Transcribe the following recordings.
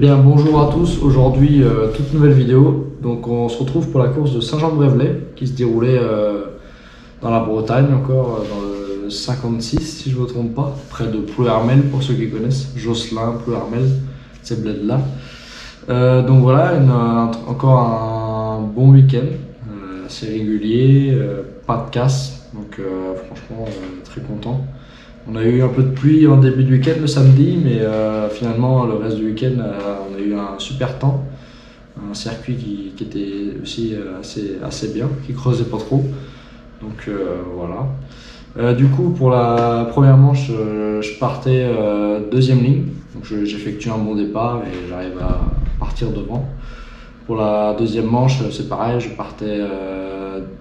bien bonjour à tous, aujourd'hui euh, toute nouvelle vidéo. Donc on se retrouve pour la course de Saint-Jean-de-Brévelay qui se déroulait euh, dans la Bretagne encore, euh, dans le 56 si je ne me trompe pas, près de Plouermel pour ceux qui connaissent, Josselin, Plouermel, ces bleds là. Donc voilà, encore un bon week-end, assez régulier, pas de casse, donc franchement très content. On a eu un peu de pluie en début de week-end le samedi, mais euh, finalement le reste du week-end euh, on a eu un super temps, un circuit qui, était aussi euh, assez, assez bien, qui creusait pas trop. Donc voilà. Du coup, pour la première manche, je partais deuxième ligne. Donc je- j'effectue un bon départ et j'arrive à partir devant. Pour la deuxième manche, c'est pareil, je partais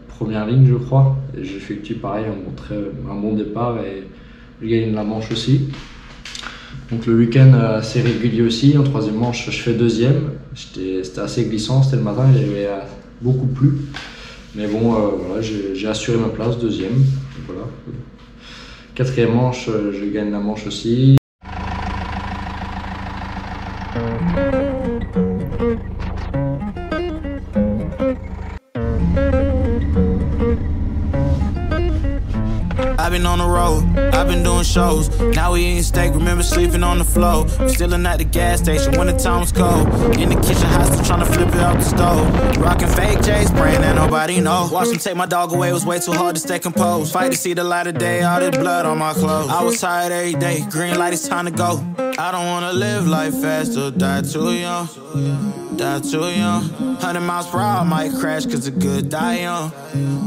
première ligne, je crois. Et j'effectue pareil un bon, un bon départ et je gagne la manche aussi. Donc le week-end euh, assez régulier aussi. En troisième manche, je fais deuxième. C'était assez glissant, c'était le matin, il y avait euh, beaucoup plu. Mais bon, euh, voilà, j'ai assuré ma place, deuxième. Voilà. Quatrième manche, euh, je gagne la manche aussi. I've been on the road, I've been doing shows. Now we eating steak, remember sleeping on the floor. We Stealing at the gas station when the time was cold. In the kitchen, hot still trying to flip it out the stove. Rocking fake J's, praying that nobody know. Watch them take my dog away, it was way too hard to stay composed. Fight to see the light of day, all this blood on my clothes. I was tired every day, green light, it's time to go. I don't wanna live life fast or die too young. Die too young. 100 miles per hour, might crash, cause the good die young.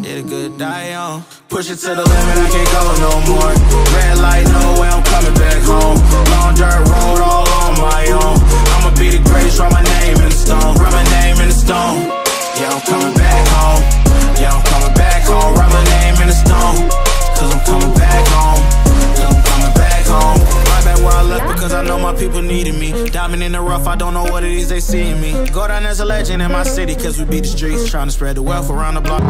Yeah, the good die young. Push it to the limit, I can't go no more. Red light, no way, I'm coming back home. Long dirt road, all on my own. I'ma be the greatest, write my name in the stone. Write my name in the stone. Yeah, I'm coming back home. Yeah, I'm coming back home. Write my name in the stone. Cause I'm coming back home. Cause I'm coming back home. I left because I know my people needed me. Diamond in the rough, I don't know what it is they see in me. Go down as a legend in my city cause we beat the streets. Trying to spread the wealth around the block.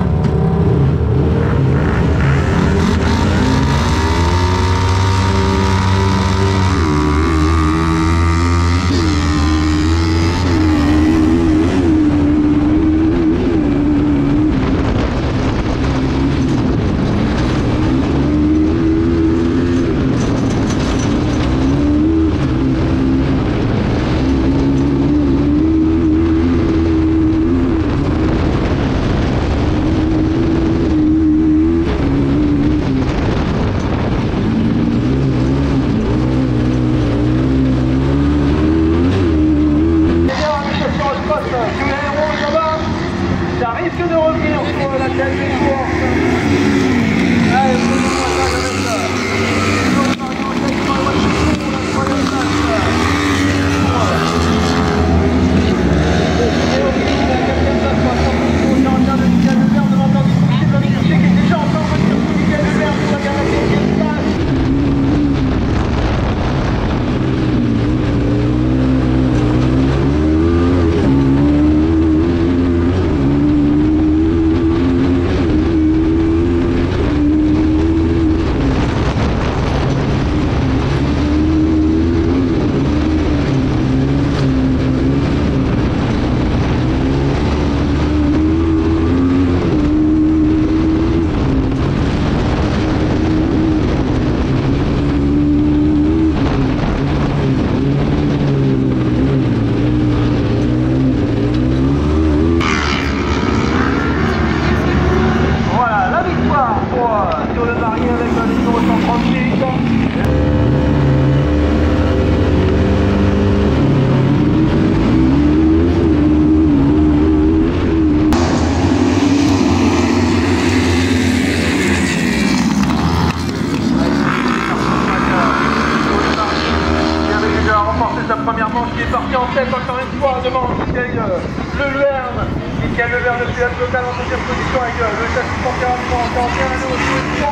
Qui est en tête encore une fois devant Michael euh, Le Leverne. Michael Leverne depuis la totale en deuxième position avec euh, le châssis pour 40 encore bien à nouveau position.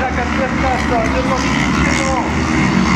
La quatrième place euh, devant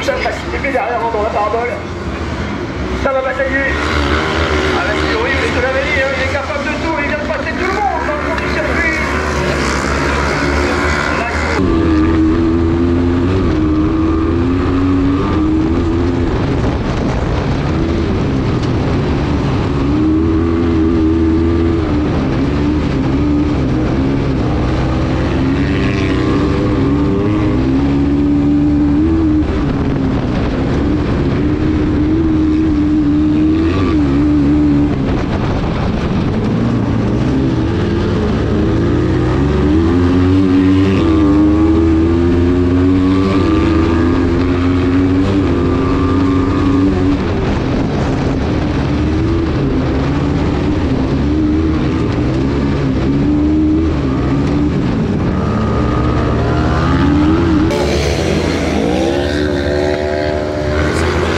de chasse activité derrière dans la parabole. Ça va batailler. Avec Thierry, je te l'avais dit, hein, il est capable de tout, il vient de passer tout le monde dans le fond du circuit. Là,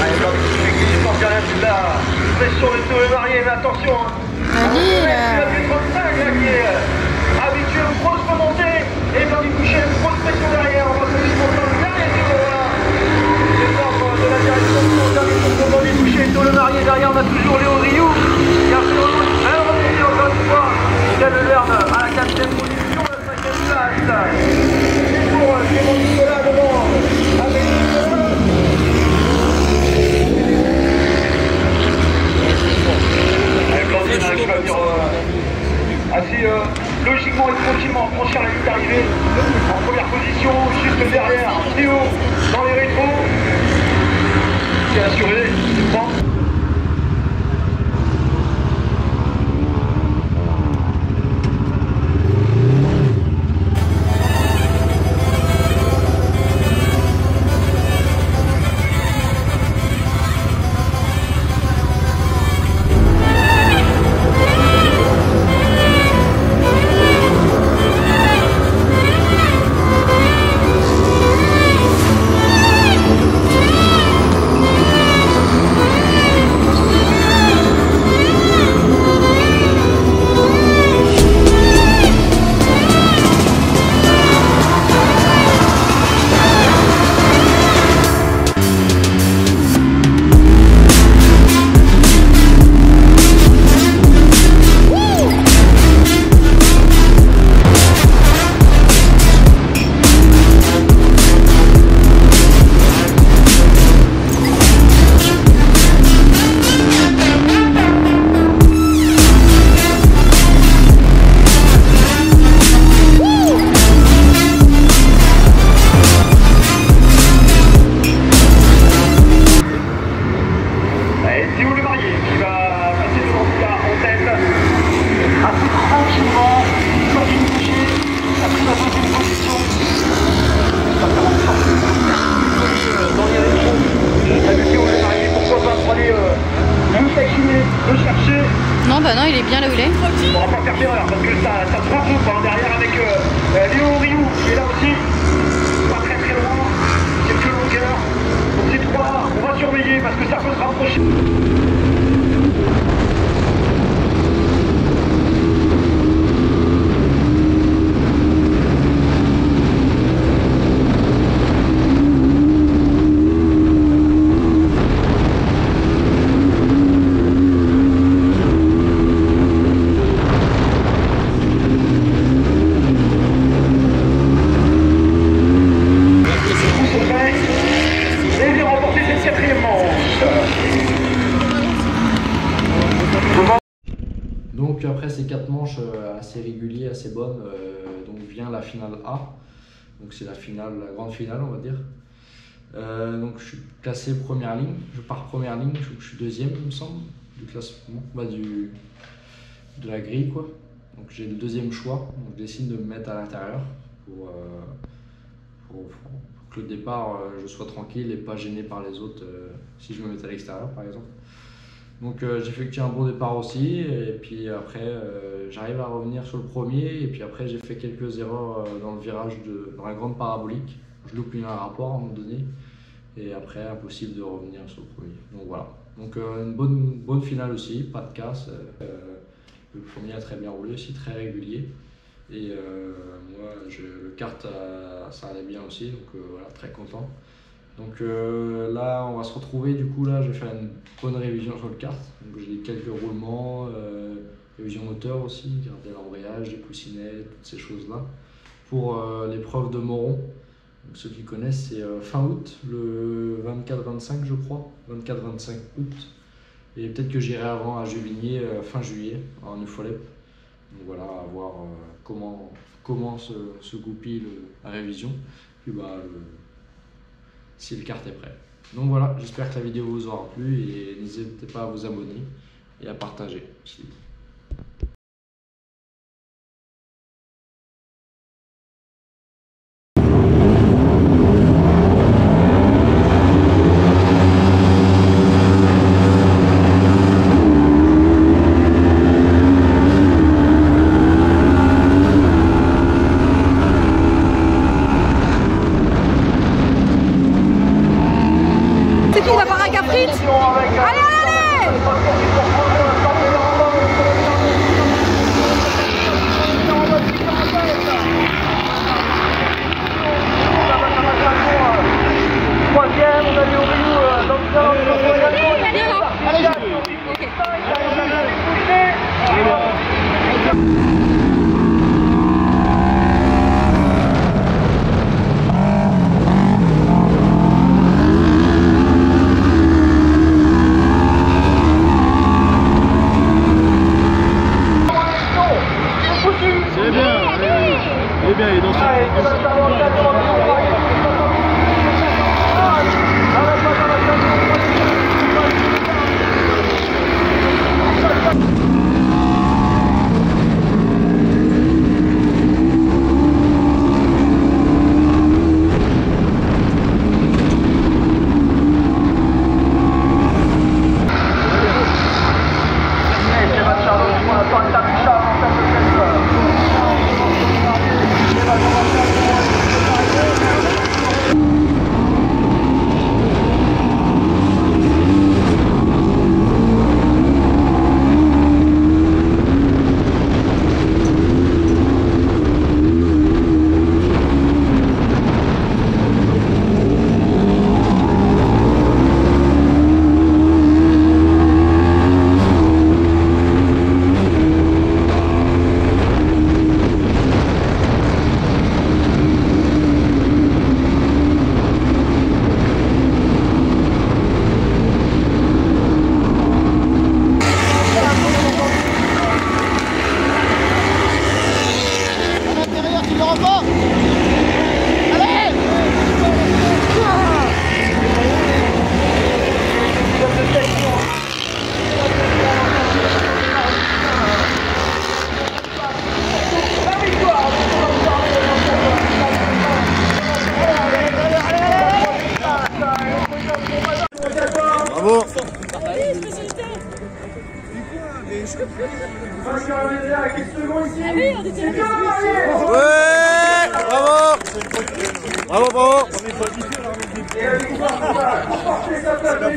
Allez, dans le attention, rien de la pression de tous les mariés, mais attention. Hein. Allez, là. La 35 là, qui est euh, habitué et dans du coucher une grosse pression derrière. On va se dire pour le dernier tour là. Les ordres de la direction le dernier tour dans du coucher. Tout le marié derrière, on a toujours Léo Rioux. Encore une fois. Michel Verne à la 4ème position, la 5ème place. Et pour euh, Clément Nicolas devant. Avec Nicolas. Et Blandine, venir euh, assez logiquement et tranquillement franchir la ligne d'arrivée en première position, juste derrière Théo dans les rétros. C'est assuré, je. Est bien là où il est. On va pas faire d'erreur parce que ça, ça se regroupe hein, derrière avec euh, euh, Léo Rioux qui est là aussi. Pas très très loin. Quelques longueurs. Donc ces trois, on va surveiller parce que ça peut se rapprocher. Et j'ai remporté cette quatrième manche. Donc après ces quatre manches euh, assez réguliers, assez bonnes, euh, donc vient la finale A. Donc c'est la finale, la grande finale on va dire. Euh, donc je suis classé première ligne, je pars première ligne, je, je suis deuxième il me semble, du classement, bah, du, de la grille quoi. Donc j'ai le deuxième choix, donc je décide de me mettre à l'intérieur pour, euh, pour- que le départ euh, je sois tranquille et pas gêné par les autres si je me mets à l'extérieur par exemple. Donc euh, j'effectue un bon départ aussi, et puis après euh, j'arrive à revenir sur le premier, et puis après j'ai fait quelques erreurs euh, dans le virage de dans la grande parabolique. Je loupe un rapport à un moment donné, et après impossible de revenir sur le premier. Donc voilà. Donc euh, une bonne, finale aussi, pas de casse. le premier a très bien roulé aussi, très régulier. Et moi, je, le kart, ça allait bien aussi, donc voilà, très content. Donc euh, là, on va se retrouver. Du coup, là, je vais une bonne révision sur le kart. J'ai quelques roulements, euh, révision moteur aussi, garder l'embrayage, les coussinets, toutes ces choses-là. Pour euh, l'épreuve de Moron. Ceux qui connaissent, c'est fin août, le 24-25, je crois. 24-25 août. Et peut-être que j'irai avant à Juvigné euh, fin juillet, en Eufolep. Donc voilà, à voir comment, comment se, goupille le- la révision. Puis bah, si le kart est prêt. Donc voilà, j'espère que la vidéo vous aura plu et n'hésitez pas à vous abonner et à partager.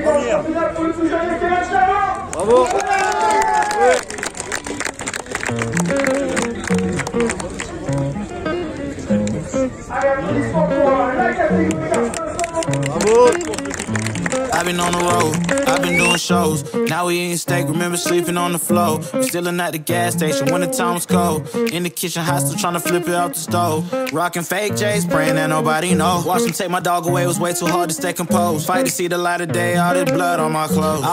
Bravo. I've been on the road doing shows. Now we eating steak, remember sleeping on the floor. We Stealing at the gas station when the time was cold. In the kitchen, hot still trying to flip it out the stove. Rocking fake J's, praying that nobody know. Watch them take my dog away, it was way too hard to stay composed. Fight to see the light of day, all this blood on my clothes.